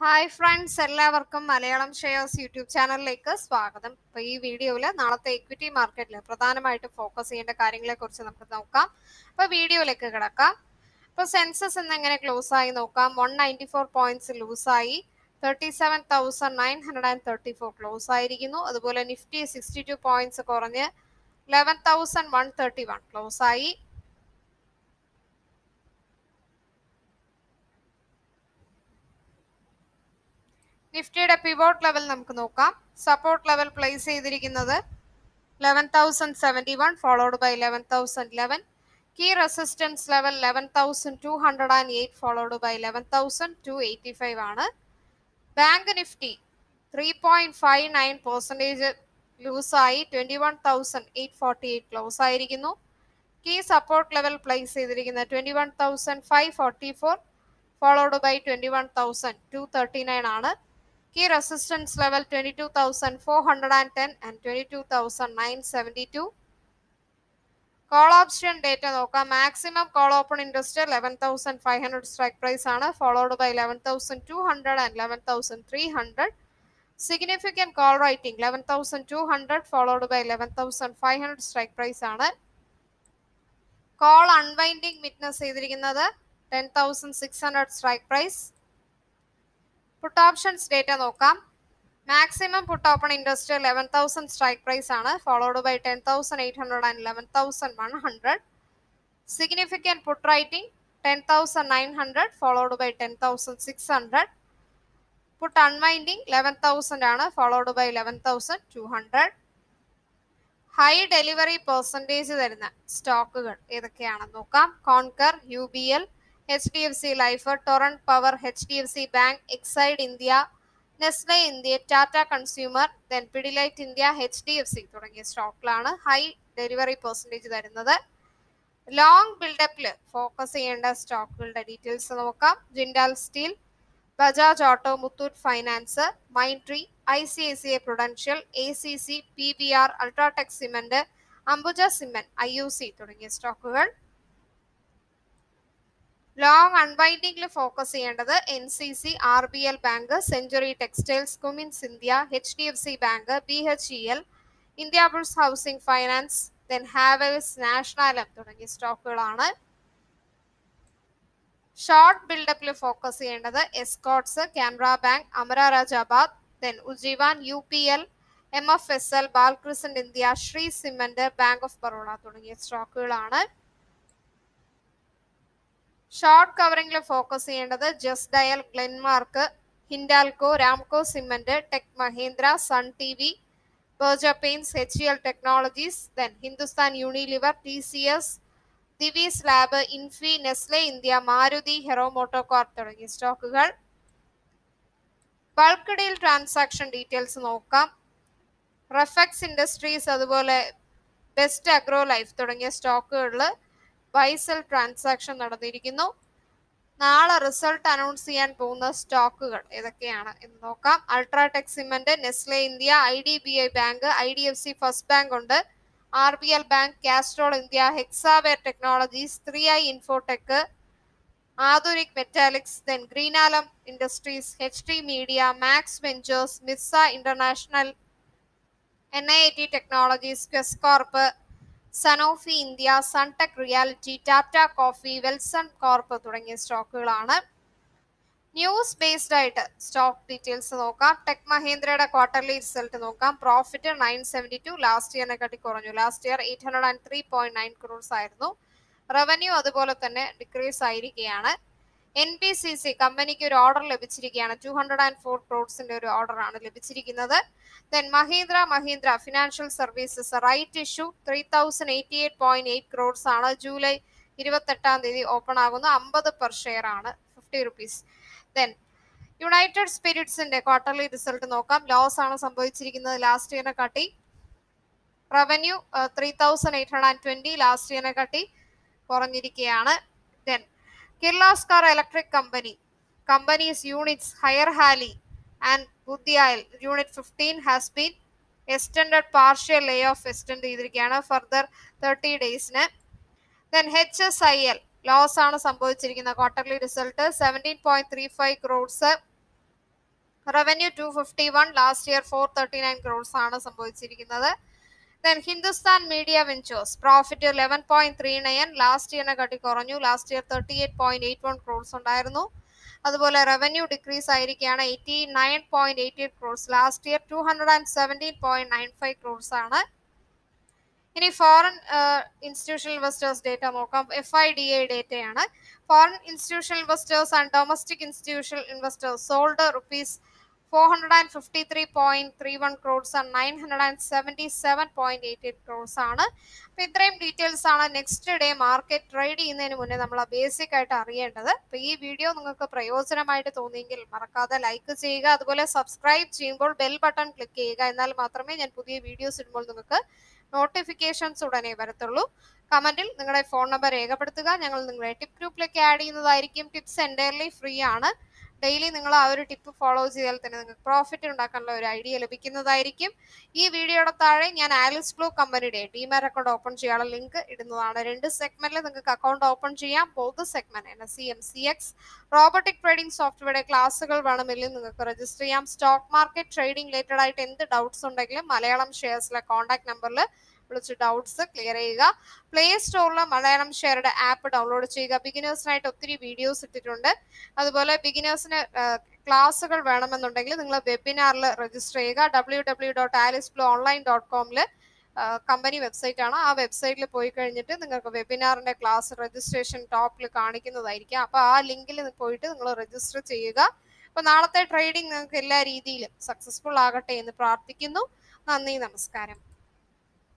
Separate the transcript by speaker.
Speaker 1: Hi friends എല്ലാവർക്കും Malayalam shares YouTube ചാനലിലേക്ക് സ്വാഗതം. അപ്പോൾ ഈ വീഡിയോയിൽ നാളത്തെ ഇക്വിറ്റി മാർക്കറ്റിൽ പ്രധാനമായിട്ടും ഫോക്കസ് ചെയ്യേണ്ട കാര്യങ്ങളെ കുറിച്ച് നമുക്ക് നോക്കാം. അപ്പോൾ വീഡിയോയിലേക്ക് കിടക്കാം. അപ്പോൾ സെൻസസ് ഇന്ന് എങ്ങനെ ക്ലോസ് ആയി നോക്കാം? വൺ നയന്റി ഫോർ പോയിന്റ്സ് ലൂസായി thirty seven thousand nine hundred and thirty four close ആയിരിക്കുന്നു. അതുപോലെ നിഫ്റ്റി സിക്സ്റ്റി ടു പോയിന്റ്സ് കുറഞ്ഞ് eleven thousand one thirty one close ആയി. നിഫ്റ്റിയുടെ പിവോട്ട് ലെവൽ നമുക്ക് നോക്കാം. സപ്പോർട്ട് ലെവൽ പ്ലേസ് ചെയ്തിരിക്കുന്നത് eleven thousand seventy one followed by eleven thousand eleven key resistance level eleven thousand two hundred and eight followed by eleven thousand two eighty five ആണ്. Bank Nifty three point five nine percentage ലൂസായി twenty one thousand eight forty eight close ആയിരിക്കുന്നു. Key support level place ചെയ്തിരിക്കുന്നത് twenty one thousand five forty four followed by twenty one thousand two thirty nine ആണ്. Key resistance level 22410 and 22972 call option data നോക്കാം. Maximum call open interest eleven thousand five hundred strike price ആണ്. Followed by eleven thousand two hundred and eleven thousand three hundred significant call writing eleven thousand two hundred followed by eleven thousand five hundred strike price ആണ്. Call unwinding witness ചെയ്തിരിക്കുന്നത് ten thousand six hundred strike price put options data നോക്കാം. Maximum put open interest eleven thousand strike price ആണ്. Followed by ten thousand eight hundred and eleven thousand one hundred significant put writing ten thousand nine hundred followed by ten thousand six hundred put unwinding eleven thousand ആണ്. Followed by eleven thousand two hundred high delivery percentage തരുന്ന സ്റ്റോക്കുകൾ ഏതൊക്കെയാണെന്ന് നോക്കാം. Concor U B L H D F C life Torrent power H D F C bank Exide India Nestle India Tata consumer then Pidilite India H D F C തുടങ്ങിയ സ്റ്റോക്കിലാണ് high delivery percentage തരുന്നത്. Long ബിൽഡപ്പിൽ focus ചെയ്യേണ്ട സ്റ്റോക്കുകളുടെ details നോക്കാം. Jindal steel Bajaj auto Muthoot finance Mindtree I C I C I prudential A C C P B R UltraTech cement Ambuja cement I U C തുടങ്ങിയ സ്റ്റോക്കുകൾ long അൺവൈൻഡിംഗിൽ focus ചെയ്യേണ്ടത് N C C R B L bank century textiles Cummins India H D F C bank B H E L Indiabulls housing finance then Havells നാഷണാലം തുടങ്ങിയ സ്റ്റോക്കുകളാണ്. Short ബിൽഡപ്പിൽ focus ചെയ്യേണ്ടത് Escorts Canara bank Amara രാജാബാദ് then Ujjivan U P L M F S L ബാൽക്രിസന്റ് India Shree Cement Bank of Baroda തുടങ്ങിയ സ്റ്റോക്കുകളാണ്. Short കവറിംഗിൽ focus ചെയ്യേണ്ടത് Just Dial Glenmark Hindalco Ramco cement tech Mahindra Sun T V Berger paints H L technologies then Hindustan Unilever T C S Divi's lab Infy Nestle India Maruti Hero MotoCorp തുടങ്ങിയ സ്റ്റോക്കുകൾ. Bulk deal transaction details നോക്കാം. റെഫക്സ് industries അതുപോലെ best agro life തുടങ്ങിയ സ്റ്റോക്കുകളിൽ buy sell transaction നടന്നിരിക്കുന്നു. നാളെ result announce ചെയ്യാൻ പോകുന്ന സ്റ്റോക്കുകൾ ഏതൊക്കെയാണ് എന്ന് നോക്കാം. UltraTech Cement Nestle India I D B I Bank I D F C First Bank ഉണ്ട്. R B L Bank Castrol India Hexaware Technologies three I Infotech Aadhunik Metaliks then Greenlam Industries H T Media Max Ventures Mirza International N I T Technologies Quess Corp Sanofi India Sunteck Realty Tata Coffee Welspun Corp തുടങ്ങിയ സ്റ്റോക്കുകളാണ്. News based ആയിട്ട് stock details നോക്കാം. Tech മഹേന്ദ്രയുടെ quarterly result നോക്കാം. Profit nine seventy two last ഇയറിനെ കാട്ടി കുറഞ്ഞു. Last year eight hundred and three point nine crores ആയിരുന്നു. Revenue അതുപോലെ തന്നെ ഡിക്രീസ് ആയിരിക്കുകയാണ്. എൻ പി സി സി കമ്പനിക്ക് ഒരു ഓർഡർ ലഭിച്ചിരിക്കുകയാണ്. ടു ഹൺഡ്രഡ് ആൻഡ് ഫോർ ക്രോഡ്സിന്റെ ഒരു ഓർഡർ ആണ് ലഭിച്ചിരിക്കുന്നത്. Then Mahindra Mahindra Financial Services right issue three thousand eighty eight point eight crores ആണ്. ജൂലൈ ഇരുപത്തെട്ടാം തീയതി ഓപ്പൺ ആകുന്ന. അമ്പത് പെർ ഷെയർ ആണ്. ഫിഫ്റ്റി റുപ്പീസ് ദെൻ യുണൈറ്റഡ് സ്പിരിറ്റ്സിന്റെ ക്വാർട്ടർലി റിസൾട്ട് നോക്കാം. ലോസ് ആണ് സംഭവിച്ചിരിക്കുന്നത് ലാസ്റ്റ് ഇയറിനെ കാട്ടി. Revenue three thousand eight hundred and twenty last ഇയറിനെ കാട്ടി കുറഞ്ഞിരിക്കുകയാണ്. Then Kirloskar Electric Company companies units higher ഹാലി and ബുദ്ധിയായൽ unit fifteen has been extended partial lay off extend ചെയ്തിരിക്കുകയാണ്. Further thirty ഡേയ്സിന് then H S I L loss ആണ് സംഭവിച്ചിരിക്കുന്ന quarterly result seventeen point three five crores revenue two fifty one last year four thirty nine crores ആണ് സംഭവിച്ചിരിക്കുന്നത്. Then Hindustan Media Ventures profit eleven point three nine last ഇയറിനെ കാട്ടി കുറഞ്ഞു. Last year thirty eight point eight one crores ഉണ്ടായിരുന്നു. അതുപോലെ revenue decrease ആയിരിക്കുകയാണ്. Eighty nine point eighty eight crores last year two hundred and seventeen point nine five crores ആണ്. ഇനി foreign institutional investors data നോക്കാം. F I D A ഡേറ്റയാണ് foreign institutional investors and domestic institutional investors sold rupees four hundred and fifty three point three one crores and nine hundred and seventy seven point eight eight crores ആണ്. അപ്പോൾ ഇത്രയും details ആണ് next day market trade ചെയ്യുന്നതിന് മുന്നേ നമ്മൾ basic ആയിട്ട് അറിയേണ്ടത്. അപ്പൊ ഈ വീഡിയോ നിങ്ങൾക്ക് പ്രയോജനമായിട്ട് തോന്നിയെങ്കിൽ മറക്കാതെ ലൈക്ക് ചെയ്യുക അതുപോലെ സബ്സ്ക്രൈബ് ചെയ്യുമ്പോൾ ബെൽ ബട്ടൺ ക്ലിക്ക് ചെയ്യുക എന്നാൽ മാത്രമേ ഞാൻ പുതിയ വീഡിയോസ് ഇടുമ്പോൾ നിങ്ങൾക്ക് നോട്ടിഫിക്കേഷൻസ് ഉടനെ വരത്തുള്ളൂ. കമന്റിൽ നിങ്ങളുടെ ഫോൺ നമ്പർ രേഖപ്പെടുത്തുക. ഞങ്ങൾ നിങ്ങളെ ടിപ്പ് ഗ്രൂപ്പിലേക്ക് ആഡ് ചെയ്യുന്നതായിരിക്കും. ടിപ്സ് എന്റയർലി ഫ്രീ ആണ്. ഡെയിലി നിങ്ങൾ ആ ഒരു ടിപ്പ് ഫോളോ ചെയ്താൽ തന്നെ നിങ്ങൾക്ക് പ്രോഫിറ്റ് ഉണ്ടാക്കാനുള്ള ഒരു ഐഡിയ ലഭിക്കുന്നതായിരിക്കും. ഈ വീഡിയോയുടെ താഴെ ഞാൻ ആലിസ് ബ്ലൂ കമ്പനിയുടെ ഡിമാർ അക്കൗണ്ട് ഓപ്പൺ ചെയ്യാനുള്ള ലിങ്ക് ഇടുന്നതാണ്. രണ്ട് സെഗ്മെന്റിൽ നിങ്ങൾക്ക് അക്കൗണ്ട് ഓപ്പൺ ചെയ്യാം. Both segment N S C M C X robotic trading സോഫ്റ്റ്വെയറുടെ ക്ലാസ്സുകൾ വേണമെങ്കിൽ നിങ്ങൾക്ക് രജിസ്റ്റർ ചെയ്യാം. സ്റ്റോക്ക് മാർക്കറ്റ് ട്രേഡിംഗ് റിലേറ്റഡ് ആയിട്ട് എന്ത് ഡൗട്ട്സ് ഉണ്ടെങ്കിലും മലയാളം ഷെയർസിലെ കോൺടാക്ട് നമ്പറിൽ വിളിച്ച് ഡൗട്ട്സ് ക്ലിയർ ചെയ്യുക. പ്ലേ സ്റ്റോറിൽ മലയാളം ഷെയറുടെ ആപ്പ് ഡൗൺലോഡ് ചെയ്യുക. ബിഗിനേഴ്സിനായിട്ട് ഒത്തിരി വീഡിയോസ് ഇട്ടിട്ടുണ്ട്. അതുപോലെ ബിഗിനേഴ്സിന് ക്ലാസ്സുകൾ വേണമെന്നുണ്ടെങ്കിൽ നിങ്ങൾ വെബിനാറിൽ രജിസ്റ്റർ ചെയ്യുക. W W dot Alice Blue online dot കോമിൽ company website ആണ്. ആ വെബ്സൈറ്റിൽ പോയി കഴിഞ്ഞിട്ട് നിങ്ങൾക്ക് വെബിനാറിന്റെ ക്ലാസ് രജിസ്ട്രേഷൻ ടോപ്പിൽ കാണിക്കുന്നതായിരിക്കും. അപ്പോൾ ആ ലിങ്കിൽ പോയിട്ട് നിങ്ങൾ രജിസ്റ്റർ ചെയ്യുക. അപ്പോൾ നാളത്തെ ട്രേഡിംഗ് നിങ്ങൾക്ക് എല്ലാ രീതിയിലും സക്സസ്ഫുൾ ആകട്ടെ എന്ന് പ്രാർത്ഥിക്കുന്നു. നന്ദി നമസ്കാരം.